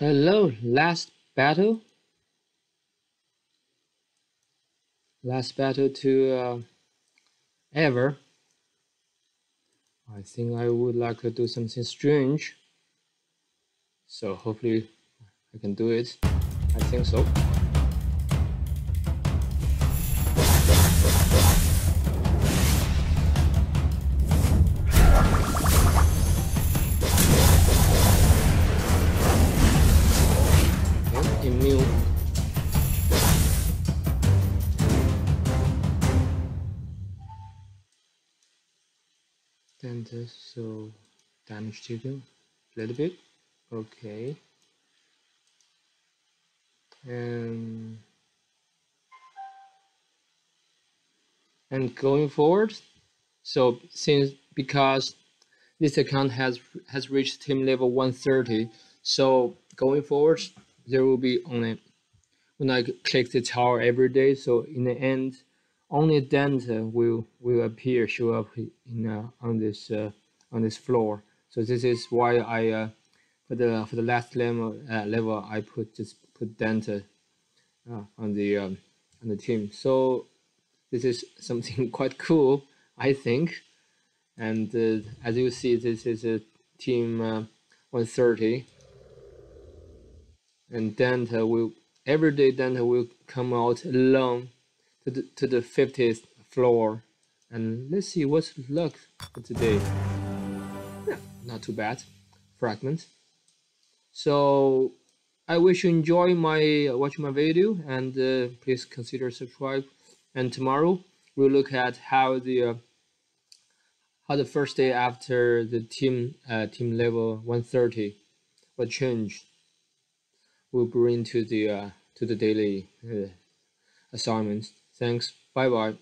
Hello, last battle. Last battle to uh, ever. I think I would like to do something strange. So hopefully I can do it. I think so. Center so damage to taken a little bit. Okay. And and going forward so since because this account has has reached team level 130 so going forward there will be only when I click the tower every day so in the end only Dante will will appear show up in uh, on this uh, on this floor. So this is why I uh, for the for the last level uh, level I put just put Dante uh, on the um, on the team. So this is something quite cool, I think. And uh, as you see, this is a team 130, and Dante will every day Dante will come out alone to the, to the 50th floor. And let's see what's luck today. Yeah, not too bad. Fragment. So I wish you enjoy my uh, watching my video and uh, please consider subscribe. And tomorrow we'll look at how the uh, how the first day after the team uh, team level 130 will change will bring to the uh, to the daily uh, assignments Thanks. Bye bye.